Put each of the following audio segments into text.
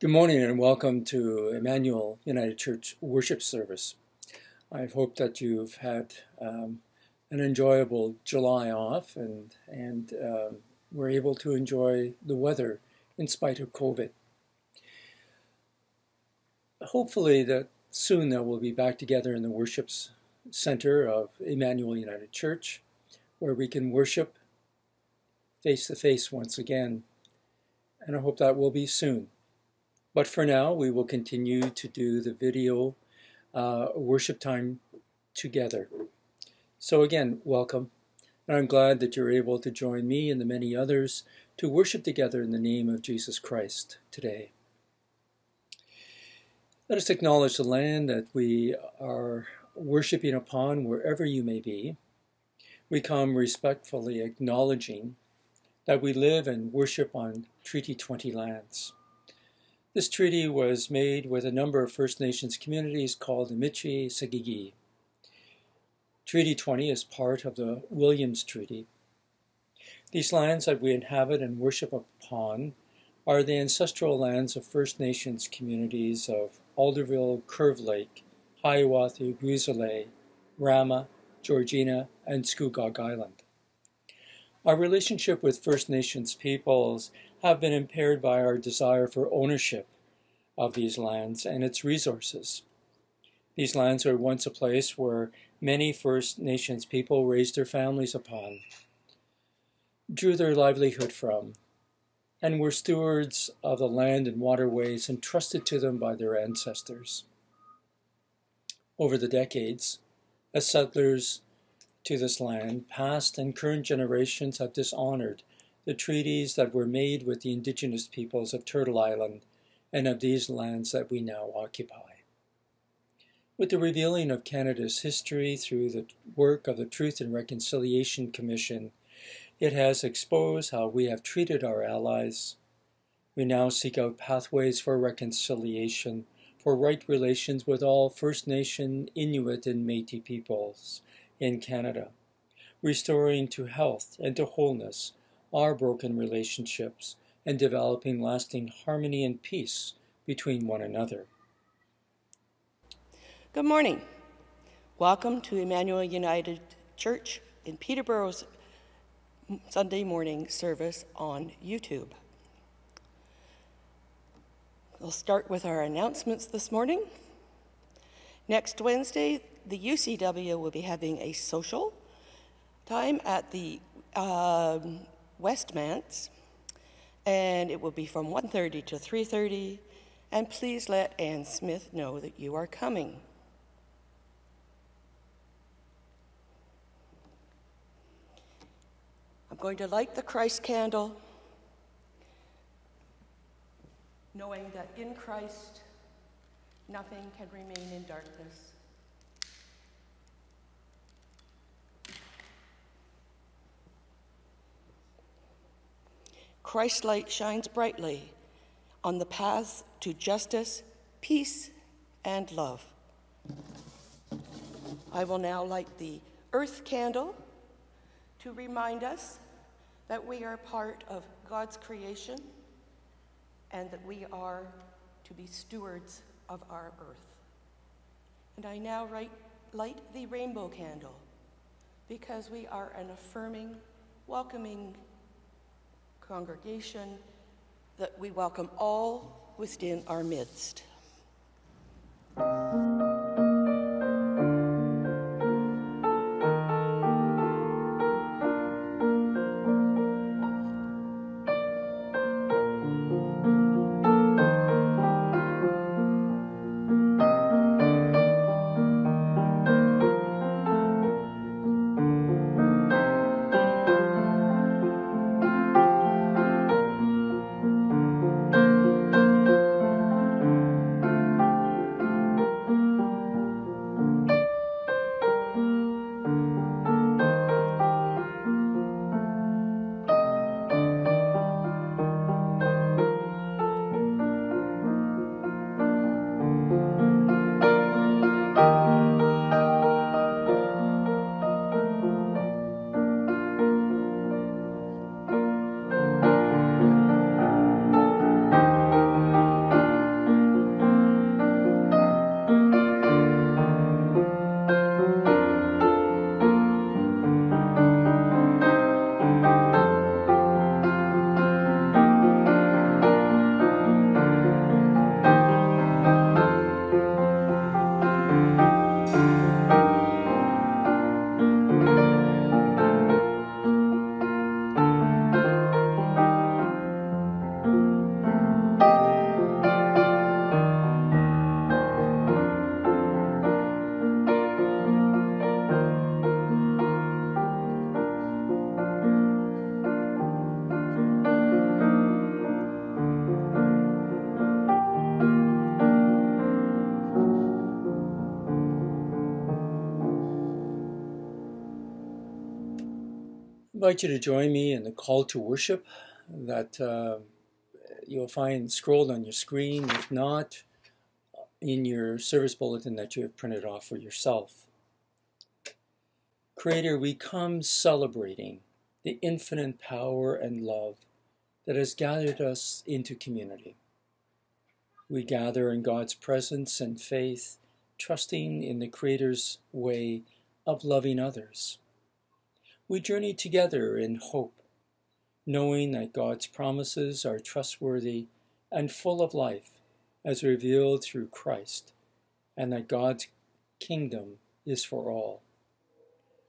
Good morning and welcome to Emmanuel United Church worship service. I hope that you've had um, an enjoyable July off and and um, were able to enjoy the weather in spite of COVID. Hopefully that soon that we'll be back together in the worship center of Emmanuel United Church, where we can worship face to face once again. And I hope that will be soon. But for now, we will continue to do the video uh, worship time together. So again, welcome. And I'm glad that you're able to join me and the many others to worship together in the name of Jesus Christ today. Let us acknowledge the land that we are worshiping upon wherever you may be. We come respectfully acknowledging that we live and worship on Treaty 20 lands. This treaty was made with a number of First Nations communities called Michi Saagiig. Treaty 20 is part of the Williams Treaty. These lands that we inhabit and worship upon are the ancestral lands of First Nations communities of Alderville, Curve Lake, Hiawatha, Grizzly, Rama, Georgina, and Scugog Island. Our relationship with First Nations peoples have been impaired by our desire for ownership of these lands and its resources. These lands were once a place where many First Nations people raised their families upon, drew their livelihood from, and were stewards of the land and waterways entrusted to them by their ancestors. Over the decades, as settlers to this land, past and current generations have dishonored the treaties that were made with the indigenous peoples of Turtle Island and of these lands that we now occupy. With the revealing of Canada's history through the work of the Truth and Reconciliation Commission, it has exposed how we have treated our allies. We now seek out pathways for reconciliation, for right relations with all First Nation, Inuit, and Metis peoples in Canada, restoring to health and to wholeness our broken relationships and developing lasting harmony and peace between one another. Good morning. Welcome to Emmanuel United Church in Peterborough's Sunday morning service on YouTube. We'll start with our announcements this morning. Next Wednesday, the UCW will be having a social time at the um, West Manse, and it will be from 1.30 to 3.30, and please let Ann Smith know that you are coming. I'm going to light the Christ candle, knowing that in Christ nothing can remain in darkness. Christ's light shines brightly on the paths to justice, peace, and love. I will now light the earth candle to remind us that we are part of God's creation and that we are to be stewards of our earth. And I now light, light the rainbow candle because we are an affirming, welcoming congregation that we welcome all within our midst. Invite you to join me in the call to worship that uh, you'll find scrolled on your screen, if not, in your service bulletin that you have printed off for yourself. Creator, we come celebrating the infinite power and love that has gathered us into community. We gather in God's presence and faith, trusting in the Creator's way of loving others. We journey together in hope, knowing that God's promises are trustworthy and full of life as revealed through Christ, and that God's kingdom is for all.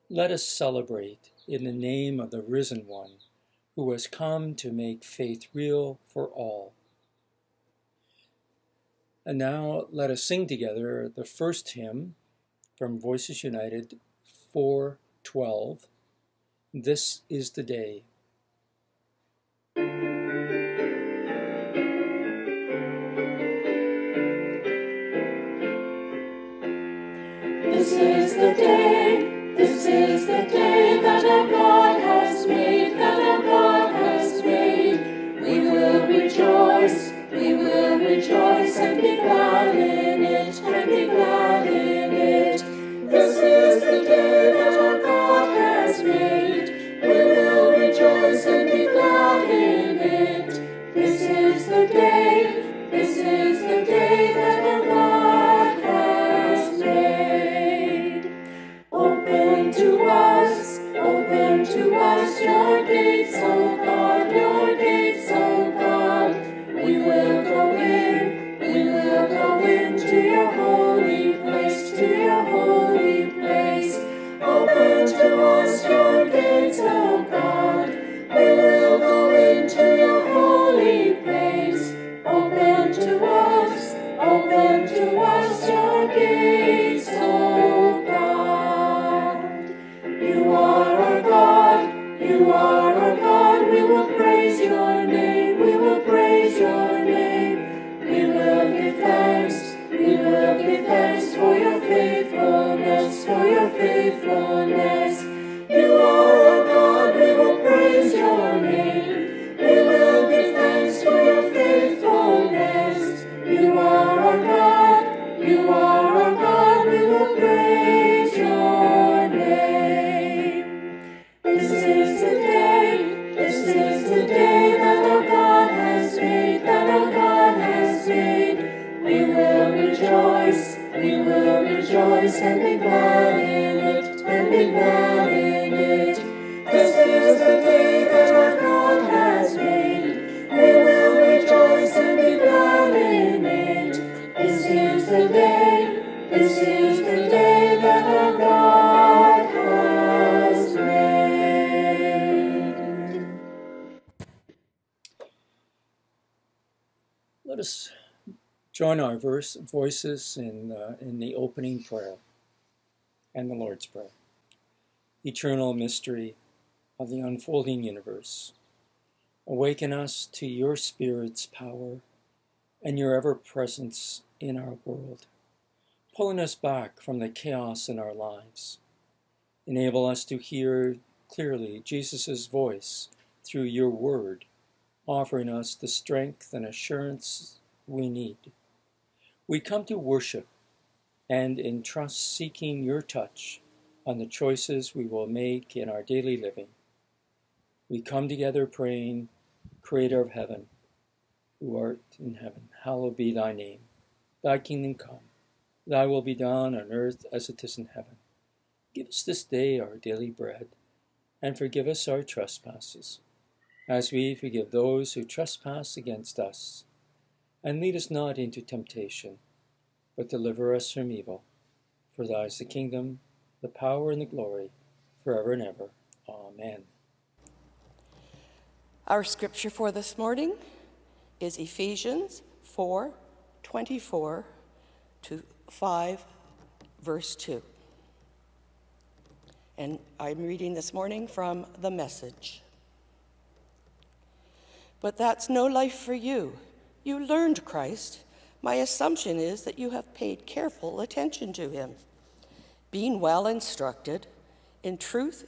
Let us celebrate in the name of the risen one who has come to make faith real for all. And now let us sing together the first hymn from Voices United 412. This is the day. This is the day, this is the day this is the day that our God has made. Let us join our verse, voices in, uh, in the opening prayer and the Lord's Prayer. Eternal mystery of the unfolding universe, awaken us to your Spirit's power and your ever presence in our world, pulling us back from the chaos in our lives. Enable us to hear clearly Jesus' voice through your word, offering us the strength and assurance we need. We come to worship and in trust seeking your touch on the choices we will make in our daily living. We come together praying, Creator of heaven, who art in heaven, hallowed be thy name. Thy kingdom come, thy will be done on earth as it is in heaven. Give us this day our daily bread, and forgive us our trespasses, as we forgive those who trespass against us. And lead us not into temptation, but deliver us from evil. For thine is the kingdom, the power, and the glory, forever and ever. Amen. Our scripture for this morning is Ephesians 4 24 to 5, verse 2. And I'm reading this morning from the message. But that's no life for you. You learned Christ. My assumption is that you have paid careful attention to him, being well instructed in truth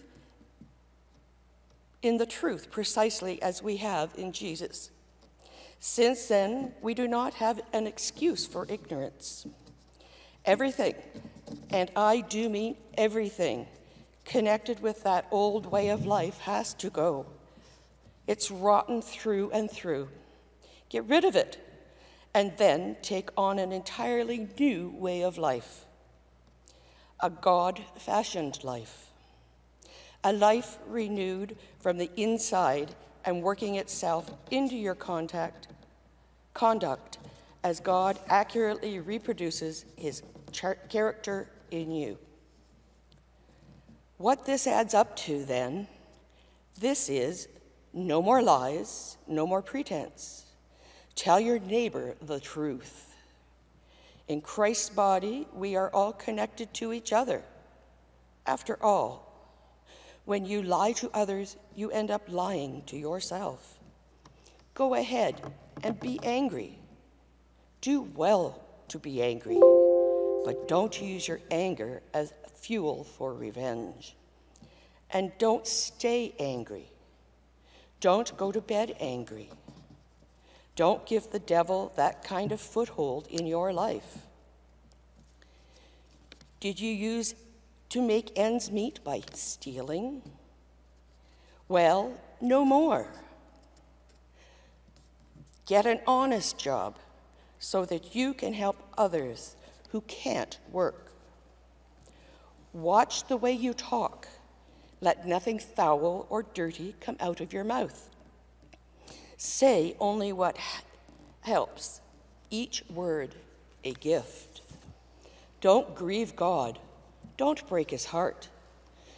in the truth precisely as we have in Jesus. Since then, we do not have an excuse for ignorance. Everything, and I do mean everything, connected with that old way of life has to go. It's rotten through and through. Get rid of it, and then take on an entirely new way of life a God fashioned life, a life renewed from the inside and working itself into your contact, conduct as God accurately reproduces his character in you. What this adds up to then, this is no more lies, no more pretense. Tell your neighbor the truth. In Christ's body, we are all connected to each other. After all, when you lie to others, you end up lying to yourself. Go ahead and be angry. Do well to be angry, but don't use your anger as fuel for revenge. And don't stay angry. Don't go to bed angry. Don't give the devil that kind of foothold in your life. Did you use to make ends meet by stealing? Well, no more. Get an honest job so that you can help others who can't work. Watch the way you talk let nothing foul or dirty come out of your mouth. Say only what helps, each word a gift. Don't grieve God. Don't break his heart.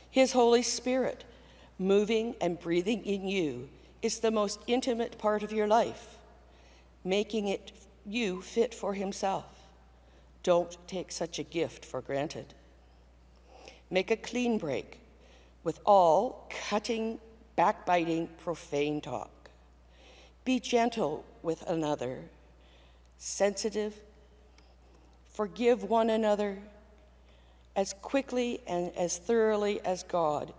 His Holy Spirit, moving and breathing in you, is the most intimate part of your life, making it you fit for himself. Don't take such a gift for granted. Make a clean break with all cutting, backbiting, profane talk. Be gentle with another, sensitive, forgive one another as quickly and as thoroughly as God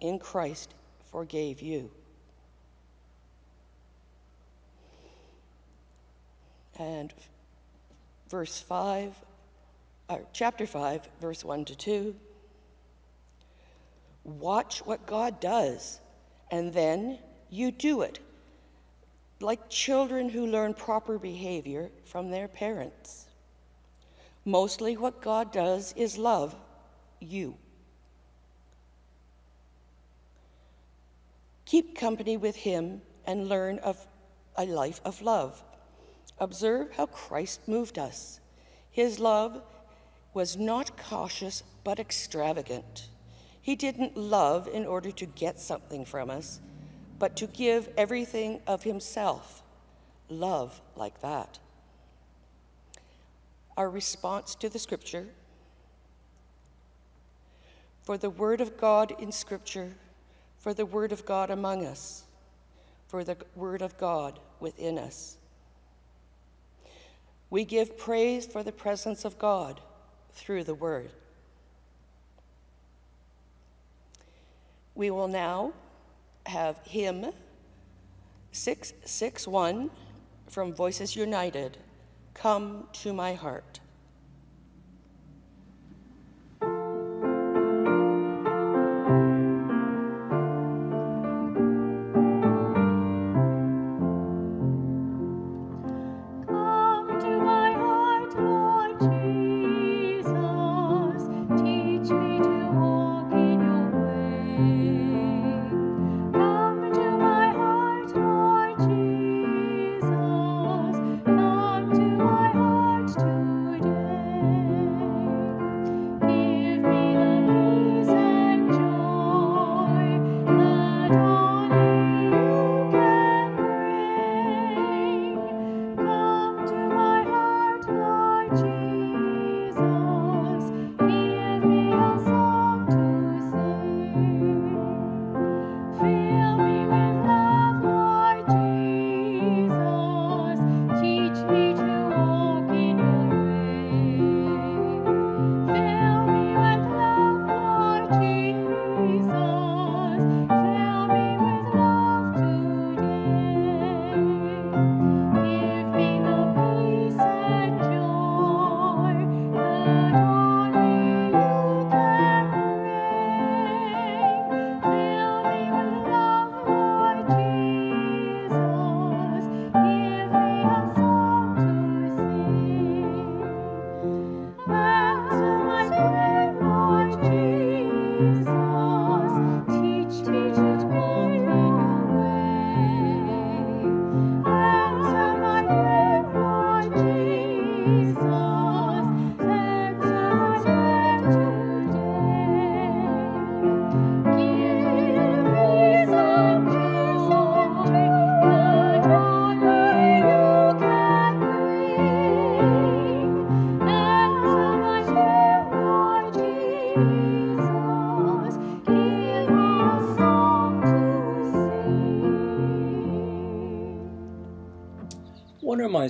in Christ forgave you. And verse 5, uh, chapter 5, verse 1 to 2. Watch what God does, and then you do it. Like children who learn proper behavior from their parents. Mostly what God does is love you. Keep company with Him and learn of a life of love. Observe how Christ moved us. His love was not cautious but extravagant. He didn't love in order to get something from us, but to give everything of himself. Love like that. Our response to the scripture for the word of God in scripture, for the word of God among us, for the word of God within us. We give praise for the presence of God through the word. We will now have hymn 661 from Voices United, Come to My Heart.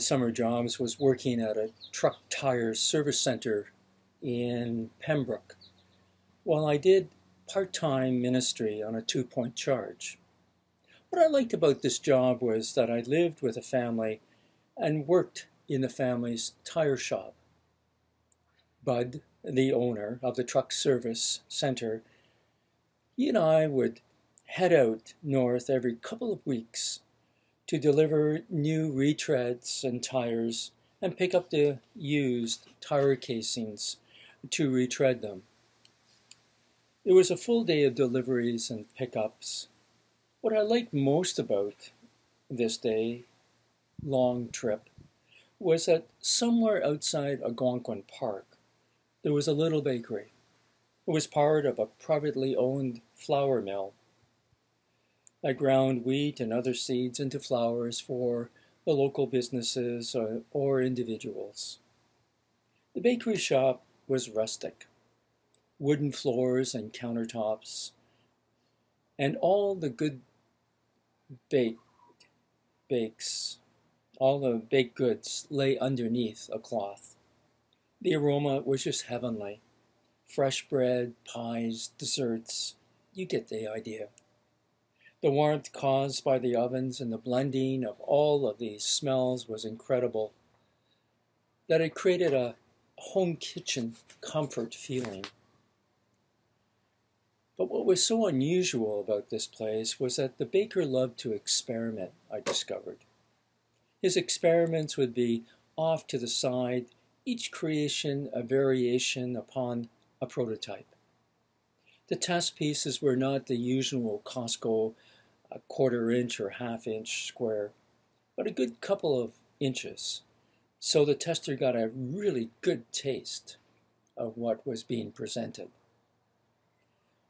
Summer jobs was working at a truck tire service center in Pembroke, while I did part time ministry on a two point charge. What I liked about this job was that I lived with a family and worked in the family's tire shop. Bud, the owner of the truck service center, he and I would head out north every couple of weeks to deliver new retreads and tires and pick up the used tire casings to retread them. It was a full day of deliveries and pickups. What I liked most about this day long trip was that somewhere outside Algonquin Park, there was a little bakery. It was part of a privately owned flour mill that ground wheat and other seeds into flours for the local businesses or, or individuals. The bakery shop was rustic wooden floors and countertops, and all the good bake, bakes, all the baked goods lay underneath a cloth. The aroma was just heavenly. Fresh bread, pies, desserts, you get the idea. The warmth caused by the ovens and the blending of all of these smells was incredible. That it created a home kitchen comfort feeling. But what was so unusual about this place was that the baker loved to experiment, I discovered. His experiments would be off to the side, each creation a variation upon a prototype. The test pieces were not the usual Costco a quarter inch or half inch square, but a good couple of inches. So the tester got a really good taste of what was being presented.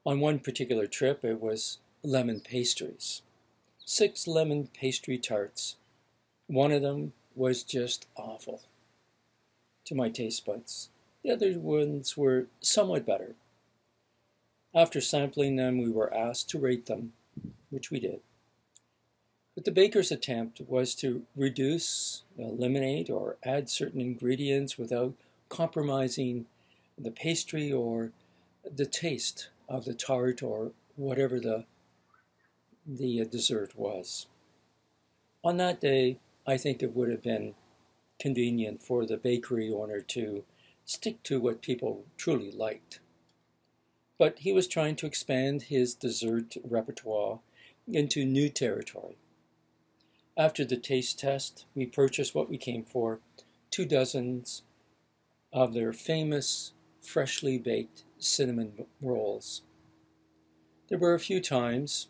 On one particular trip, it was lemon pastries. Six lemon pastry tarts. One of them was just awful to my taste buds. The other ones were somewhat better. After sampling them, we were asked to rate them, which we did. But the baker's attempt was to reduce, eliminate, or add certain ingredients without compromising the pastry or the taste of the tart or whatever the the uh, dessert was. On that day, I think it would have been convenient for the bakery owner to stick to what people truly liked. But he was trying to expand his dessert repertoire into new territory. After the taste test, we purchased what we came for two dozens of their famous freshly baked cinnamon rolls. There were a few times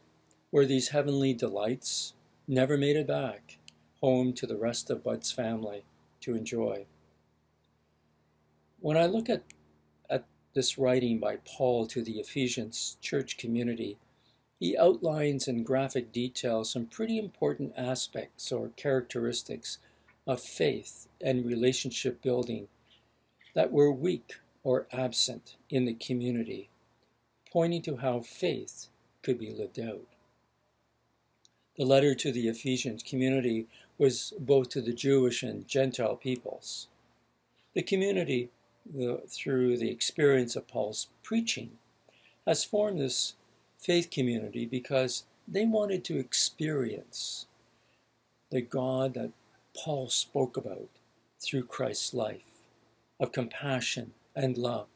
where these heavenly delights never made it back home to the rest of Bud's family to enjoy. When I look at, this writing by Paul to the Ephesians church community, he outlines in graphic detail some pretty important aspects or characteristics of faith and relationship building that were weak or absent in the community, pointing to how faith could be lived out. The letter to the Ephesians community was both to the Jewish and Gentile peoples. The community, the, through the experience of Paul's preaching, has formed this faith community because they wanted to experience the God that Paul spoke about through Christ's life of compassion and love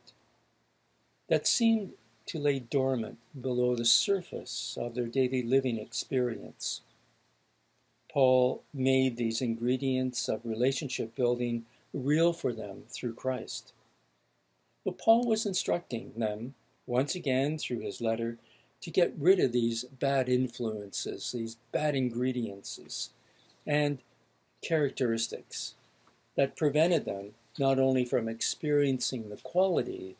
that seemed to lay dormant below the surface of their daily living experience. Paul made these ingredients of relationship building real for them through Christ. But Paul was instructing them, once again through his letter, to get rid of these bad influences, these bad ingredients, and characteristics that prevented them not only from experiencing the qualities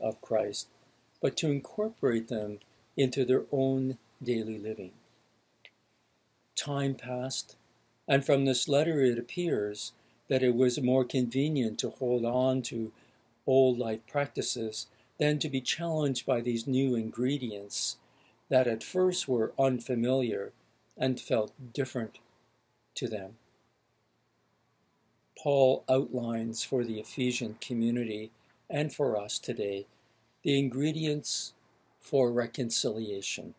of Christ, but to incorporate them into their own daily living. Time passed, and from this letter it appears that it was more convenient to hold on to old life practices than to be challenged by these new ingredients that at first were unfamiliar and felt different to them. Paul outlines for the Ephesian community and for us today the ingredients for reconciliation.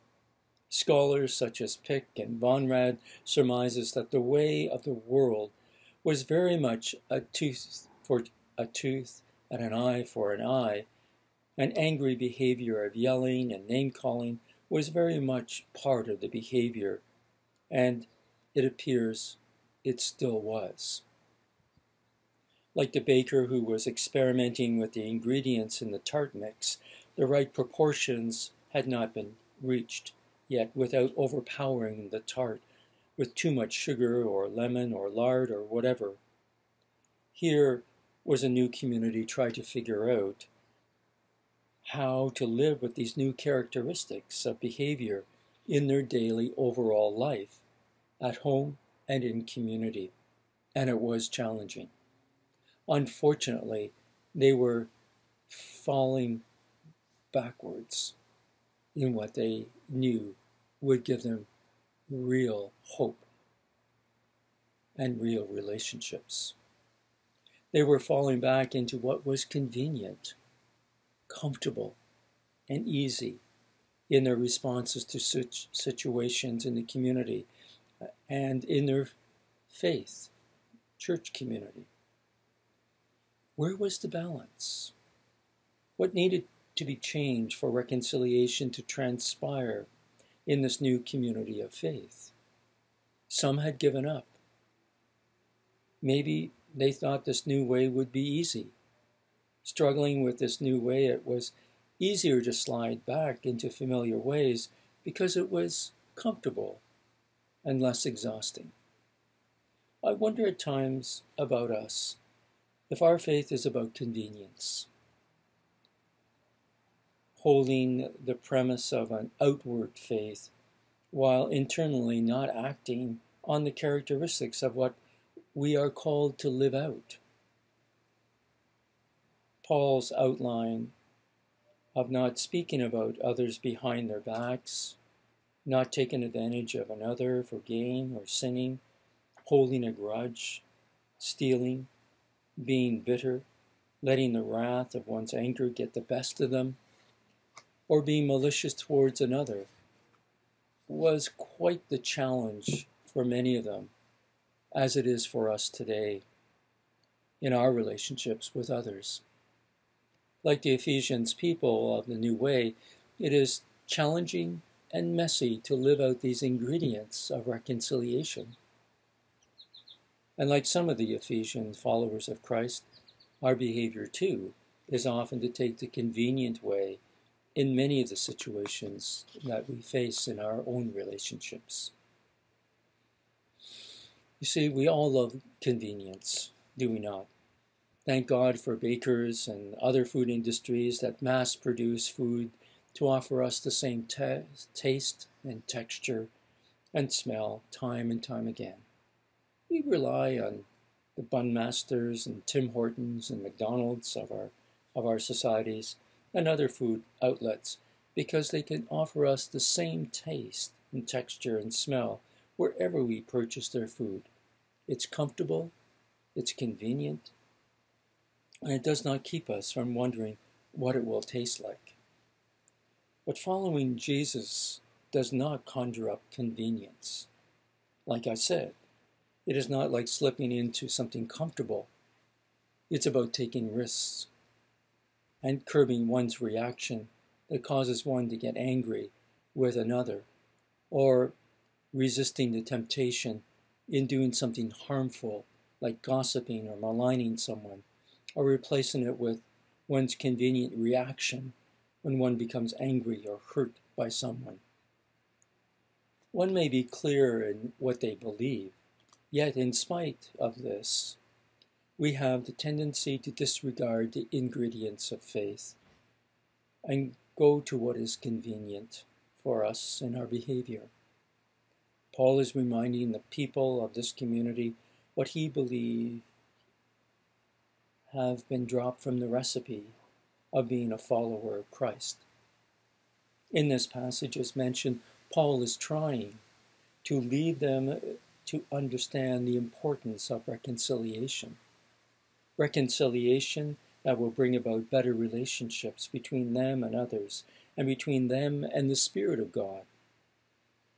Scholars such as Pick and von Rad surmises that the way of the world was very much a tooth for a tooth and an eye for an eye. An angry behavior of yelling and name calling was very much part of the behavior, and it appears it still was. Like the baker who was experimenting with the ingredients in the tart mix, the right proportions had not been reached yet without overpowering the tart with too much sugar or lemon or lard or whatever. Here was a new community trying to figure out how to live with these new characteristics of behavior in their daily overall life, at home and in community. And it was challenging. Unfortunately, they were falling backwards in what they knew would give them real hope and real relationships. They were falling back into what was convenient, comfortable, and easy in their responses to such situations in the community uh, and in their faith, church community. Where was the balance? What needed to be changed for reconciliation to transpire in this new community of faith. Some had given up. Maybe they thought this new way would be easy. Struggling with this new way, it was easier to slide back into familiar ways because it was comfortable and less exhausting. I wonder at times about us if our faith is about convenience holding the premise of an outward faith while internally not acting on the characteristics of what we are called to live out. Paul's outline of not speaking about others behind their backs, not taking advantage of another for gain or sinning, holding a grudge, stealing, being bitter, letting the wrath of one's anger get the best of them, or being malicious towards another was quite the challenge for many of them, as it is for us today in our relationships with others. Like the Ephesians people of the New Way, it is challenging and messy to live out these ingredients of reconciliation. And like some of the Ephesian followers of Christ, our behavior too is often to take the convenient way in many of the situations that we face in our own relationships. You see, we all love convenience, do we not? Thank God for bakers and other food industries that mass produce food to offer us the same te- taste and texture and smell time and time again. We rely on the Bun Masters and Tim Hortons and McDonald's of our, of our societies and other food outlets because they can offer us the same taste and texture and smell wherever we purchase their food. It's comfortable, it's convenient, and it does not keep us from wondering what it will taste like. But following Jesus does not conjure up convenience. Like I said, it is not like slipping into something comfortable. It's about taking risks and curbing one's reaction that causes one to get angry with another, or resisting the temptation in doing something harmful like gossiping or maligning someone, or replacing it with one's convenient reaction when one becomes angry or hurt by someone. One may be clear in what they believe, yet, in spite of this, we have the tendency to disregard the ingredients of faith and go to what is convenient for us in our behavior. Paul is reminding the people of this community what he believed have been dropped from the recipe of being a follower of Christ. In this passage, as mentioned, Paul is trying to lead them to understand the importance of reconciliation reconciliation that will bring about better relationships between them and others, and between them and the Spirit of God.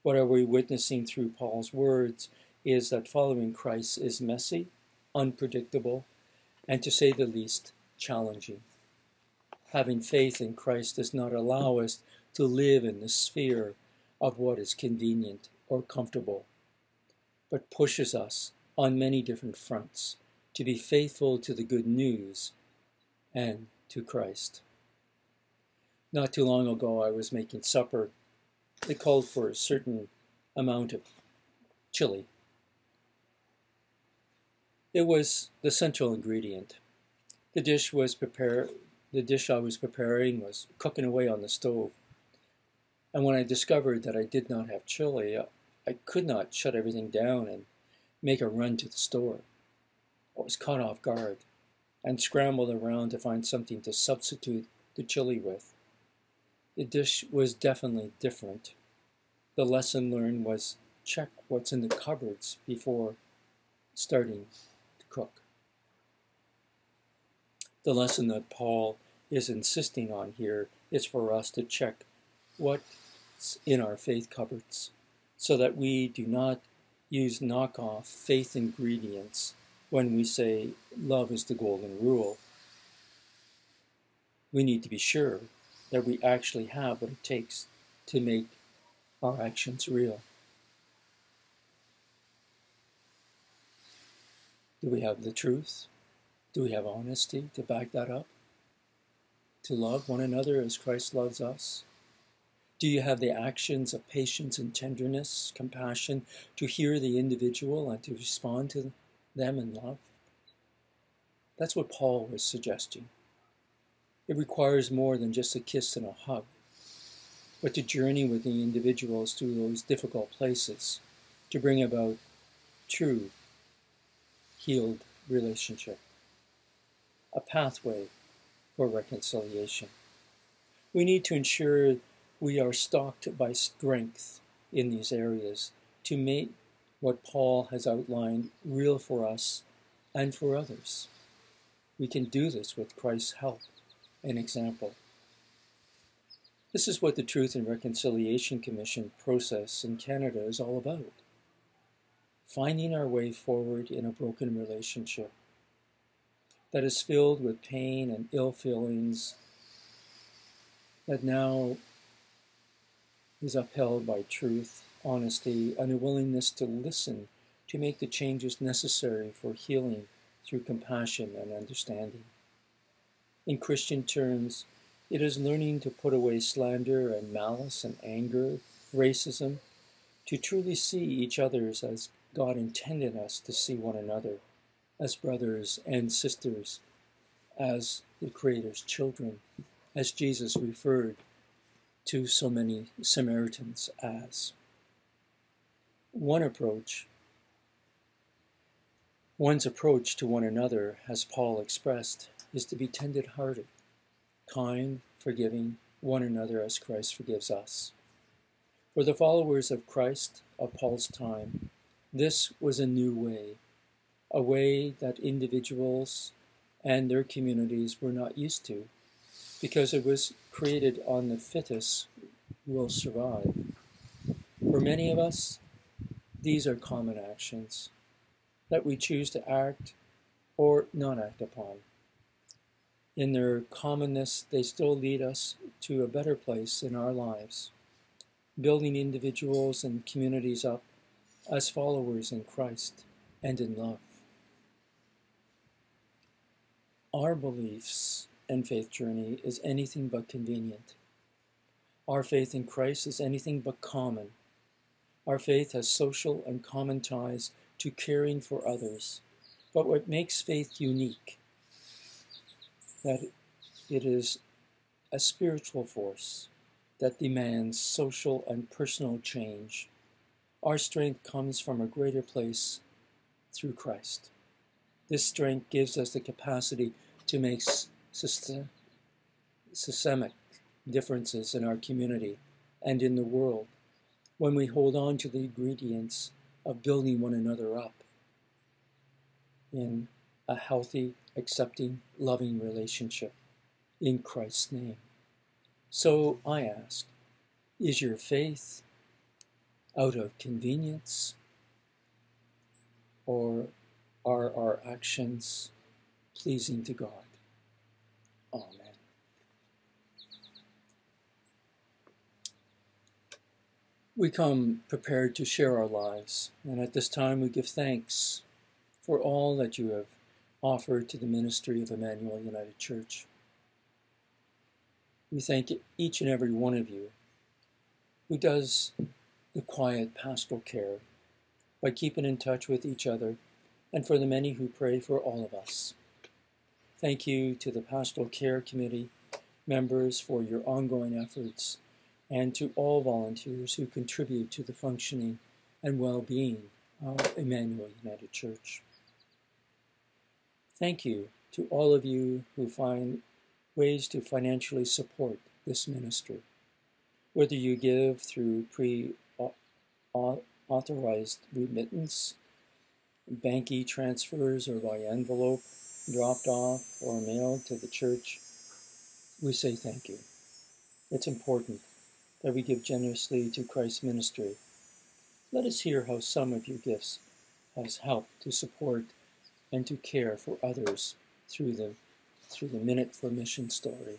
What are we witnessing through Paul's words is that following Christ is messy, unpredictable, and to say the least, challenging. Having faith in Christ does not allow us to live in the sphere of what is convenient or comfortable, but pushes us on many different fronts to be faithful to the good news and to Christ. Not too long ago, I was making supper. It called for a certain amount of chili. It was the central ingredient. The dish was prepared. The dish I was preparing was cooking away on the stove. And when I discovered that I did not have chili, I could not shut everything down and make a run to the store. I was caught off guard and scrambled around to find something to substitute the chili with. The dish was definitely different. The lesson learned was check what's in the cupboards before starting to cook. The lesson that Paul is insisting on here is for us to check what's in our faith cupboards so that we do not use knockoff faith ingredients when we say love is the golden rule. We need to be sure that we actually have what it takes to make our actions real. Do we have the truth? Do we have honesty to back that up? To love one another as Christ loves us? Do you have the actions of patience and tenderness, compassion, to hear the individual and to respond to them in love? That's what Paul was suggesting. It requires more than just a kiss and a hug, but to journey with the individuals through those difficult places to bring about true, healed relationship, a pathway for reconciliation. We need to ensure we are stocked by strength in these areas to make what Paul has outlined real for us and for others. We can do this with Christ's help and example. This is what the Truth and Reconciliation Commission process in Canada is all about. Finding our way forward in a broken relationship that is filled with pain and ill feelings that now is upheld by truth, honesty, and a willingness to listen to make the changes necessary for healing through compassion and understanding. In Christian terms, it is learning to put away slander and malice and anger, racism, to truly see each other as God intended us to see one another, as brothers and sisters, as the Creator's children, as Jesus referred to so many Samaritans as. One approach, one's approach to one another, as Paul expressed, is to be tender hearted, kind, forgiving one another as Christ forgives us. For the followers of Christ of Paul's time, this was a new way, a way that individuals and their communities were not used to because it was created on the fittest will survive. For many of us, these are common actions that we choose to act or not act upon. In their commonness, they still lead us to a better place in our lives, building individuals and communities up as followers in Christ and in love. Our beliefs and faith journey is anything but convenient. Our faith in Christ is anything but common. Our faith has social and common ties to caring for others. But what makes faith unique, that it is a spiritual force that demands social and personal change. Our strength comes from a greater place through Christ. This strength gives us the capacity to make systemic differences in our community and in the world when we hold on to the ingredients of building one another up in a healthy, accepting, loving relationship in Christ's name. So I ask, is your faith out of convenience or are our actions pleasing to God? Amen. We come prepared to share our lives, and at this time we give thanks for all that you have offered to the ministry of Emmanuel United Church. We thank each and every one of you who does the quiet pastoral care by keeping in touch with each other and for the many who pray for all of us. Thank you to the Pastoral Care Committee members for your ongoing efforts and to all volunteers who contribute to the functioning and well-being of Emmanuel United Church. Thank you to all of you who find ways to financially support this ministry, whether you give through pre-authorized remittance, bank e-transfers, or by envelope dropped off or mailed to the church, we say thank you. It's important that we give generously to Christ's ministry. Let us hear how some of your gifts has helped to support and to care for others through the through the Minute for Mission story.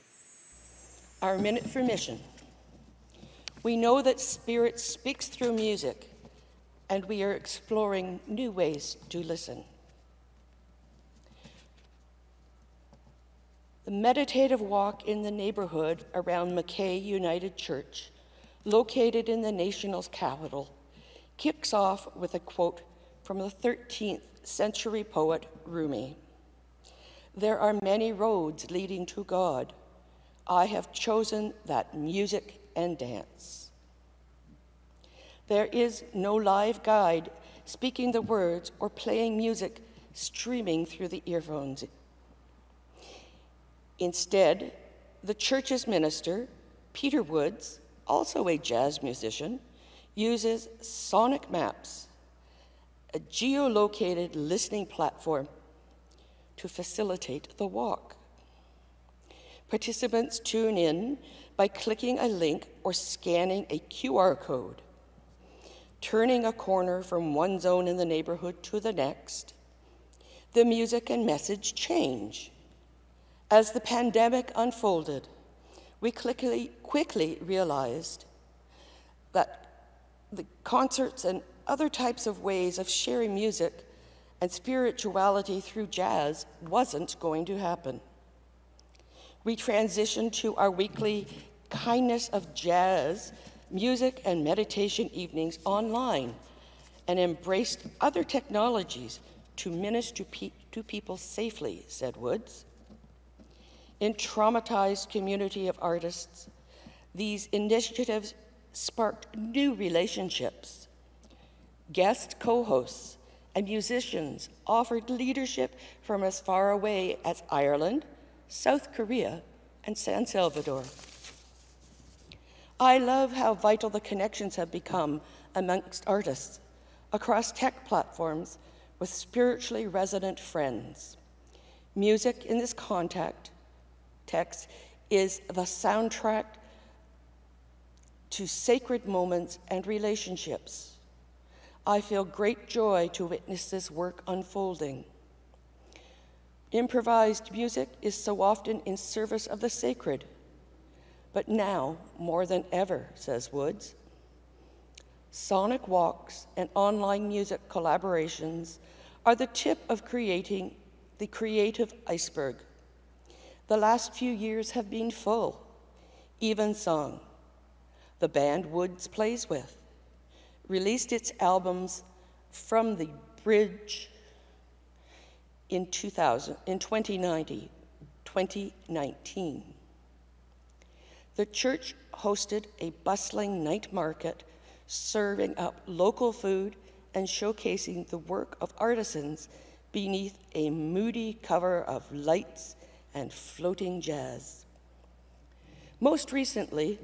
Our Minute for Mission. We know that Spirit speaks through music, and we are exploring new ways to listen. The meditative walk in the neighborhood around Mackay United Church, located in the nation's capital, kicks off with a quote from the 13th century poet Rumi. There are many roads leading to God. I have chosen that music and dance. There is no live guide speaking the words or playing music streaming through the earphones. Instead, the church's minister, Peter Woods, also a jazz musician, uses sonic maps, a geolocated listening platform, to facilitate the walk. Participants tune in by clicking a link or scanning a QR code, turning a corner from one zone in the neighborhood to the next. The music and message change as the pandemic unfolded, we quickly, quickly realized that the concerts and other types of ways of sharing music and spirituality through jazz wasn't going to happen. We transitioned to our weekly Kindness of Jazz music and meditation evenings online and embraced other technologies to minister to, pe to people safely, said Woods. In traumatized community of artists, these initiatives sparked new relationships. Guest co-hosts and musicians offered leadership from as far away as Ireland, South Korea, and San Salvador. I love how vital the connections have become amongst artists across tech platforms with spiritually resonant friends. Music in this contact text is the soundtrack to sacred moments and relationships. I feel great joy to witness this work unfolding. Improvised music is so often in service of the sacred, but now more than ever, says Woods. Sonic walks and online music collaborations are the tip of creating the creative iceberg the last few years have been full. Evensong, the band Woods plays with, released its albums From the Bridge in 2000, in 2090, 2019. The church hosted a bustling night market serving up local food and showcasing the work of artisans beneath a moody cover of lights and floating jazz. Most recently,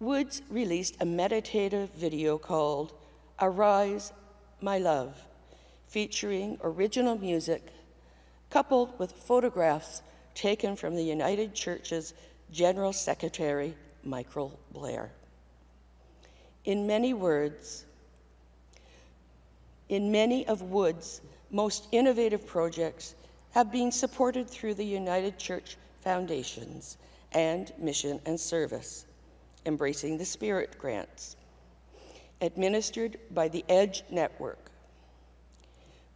Woods released a meditative video called Arise, My Love, featuring original music coupled with photographs taken from the United Church's General Secretary, Michael Blair. In many words, in many of Wood's most innovative projects have been supported through the United Church Foundations and Mission and Service, Embracing the Spirit grants, administered by the EDGE Network.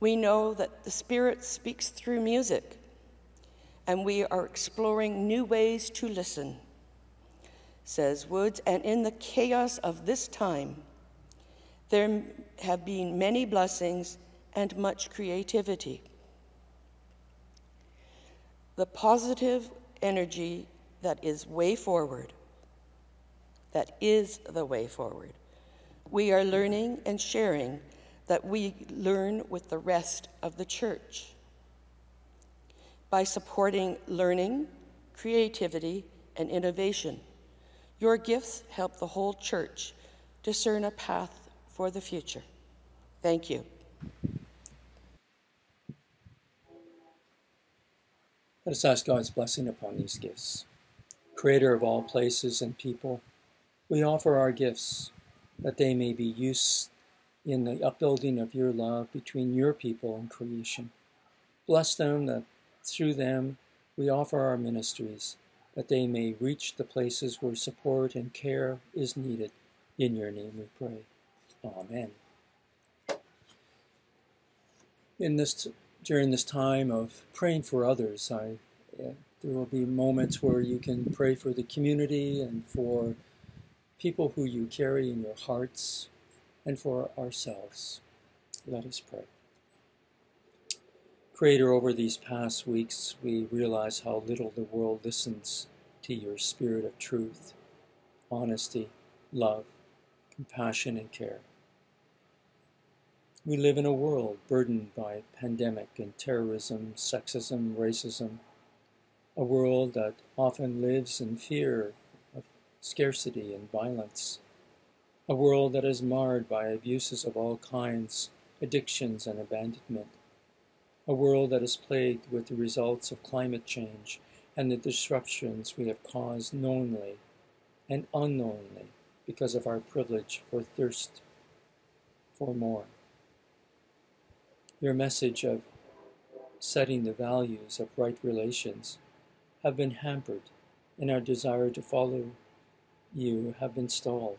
We know that the Spirit speaks through music, and we are exploring new ways to listen, says Woods, and in the chaos of this time, there have been many blessings and much creativity. The positive energy that is way forward, that is the way forward. We are learning and sharing that we learn with the rest of the church. By supporting learning, creativity, and innovation, your gifts help the whole church discern a path for the future. Thank you. Let us ask God's blessing upon these gifts. Creator of all places and people, we offer our gifts that they may be used in the upbuilding of your love between your people and creation. Bless them that through them we offer our ministries, that they may reach the places where support and care is needed. In your name we pray. Amen. In this during this time of praying for others. I, uh, there will be moments where you can pray for the community and for people who you carry in your hearts and for ourselves. Let us pray. Creator, over these past weeks, we realize how little the world listens to your spirit of truth, honesty, love, compassion, and care. We live in a world burdened by pandemic and terrorism, sexism, racism, a world that often lives in fear scarcity and violence, a world that is marred by abuses of all kinds, addictions and abandonment, a world that is plagued with the results of climate change and the disruptions we have caused knowingly and unknowingly because of our privilege for thirst for more. Your message of setting the values of right relations have been hampered, in our desire to follow you have installed.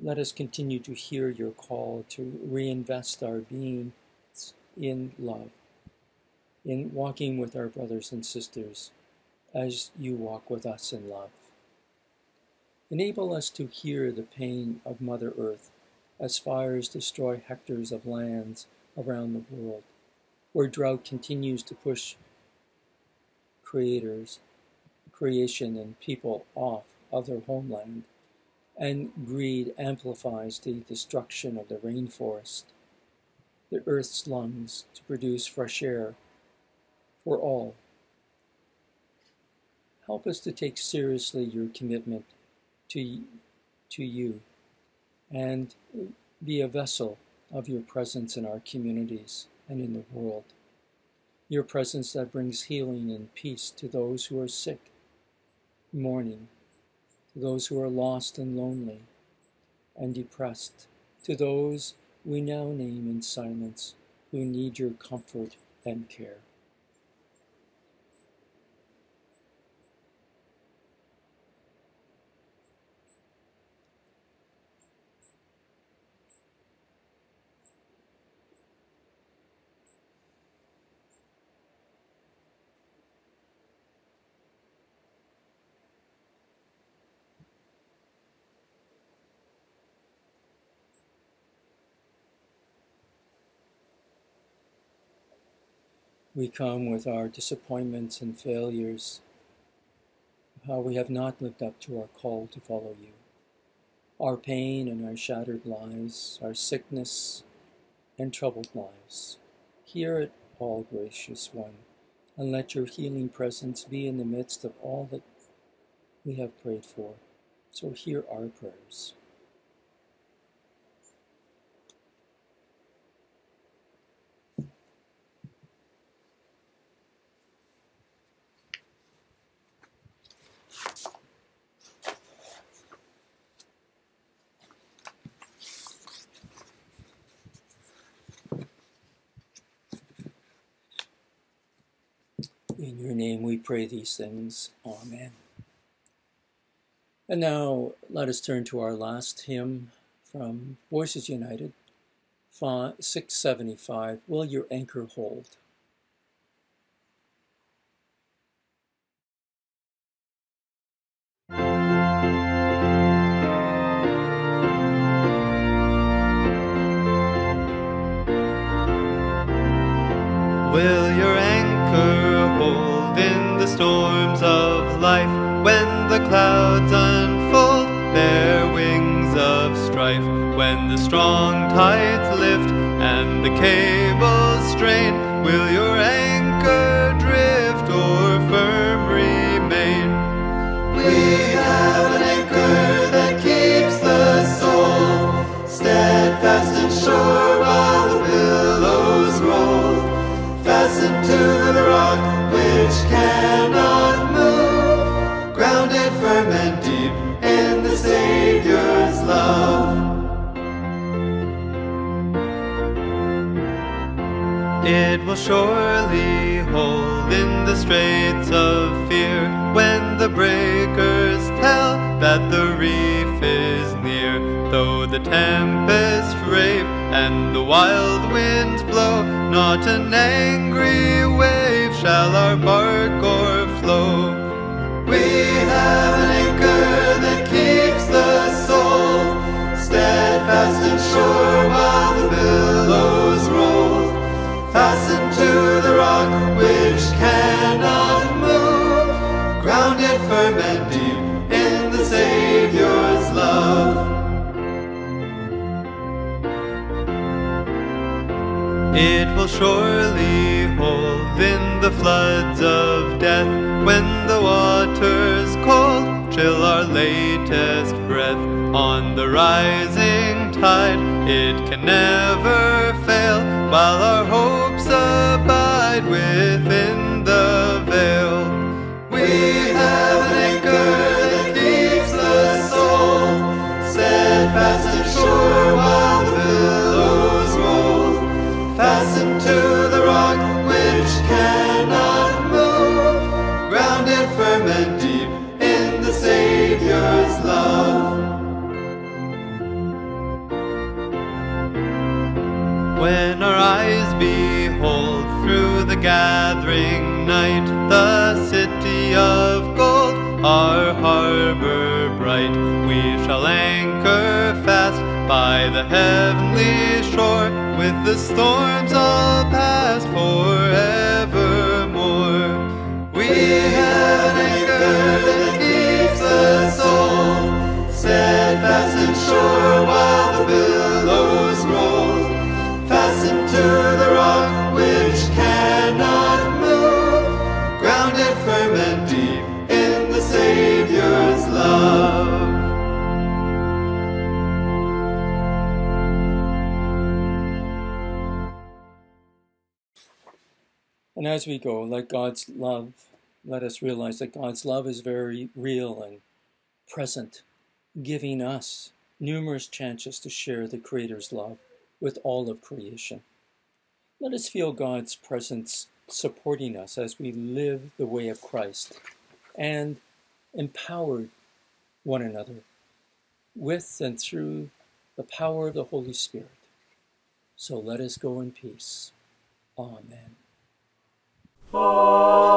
Let us continue to hear your call to reinvest our being in love, in walking with our brothers and sisters as you walk with us in love. Enable us to hear the pain of Mother Earth as fires destroy hectares of lands around the world, where drought continues to push creators, creation, and people off of their homeland, and greed amplifies the destruction of the rainforest, the earth's lungs to produce fresh air for all. Help us to take seriously your commitment to, to you and be a vessel of your presence in our communities and in the world. Your presence that brings healing and peace to those who are sick, mourning, to those who are lost and lonely and depressed, to those we now name in silence who need your comfort and care. We come with our disappointments and failures, how we have not lived up to our call to follow you. Our pain and our shattered lives, our sickness and troubled lives. Hear it all, gracious one, and let your healing presence be in the midst of all that we have prayed for. So hear our prayers. In your name we pray these things. Amen. And now let us turn to our last hymn from Voices United, 675 Will Your Anchor Hold? Clouds unfold their wings of strife? When the strong tides lift and the cables strain, will your will surely hold in the straits of fear when the breakers tell that the reef is near. Though the tempest rave and the wild winds blow, not an angry wave shall our bark o'erflow. We have an anchor that keeps the soul steadfast and sure while the billows roll, rock which cannot move, grounded firm and deep in the Savior's love. It will surely hold in the floods of death when the waters cold chill our latest breath on the rising tide. It can never fail while our hopes abide within by the heavenly shore with the storms all past forevermore. We have an And as we go, let God's love, let us realize that God's love is very real and present, giving us numerous chances to share the Creator's love with all of creation. Let us feel God's presence supporting us as we live the way of Christ and empower one another with and through the power of the Holy Spirit. So let us go in peace. Amen. Amen.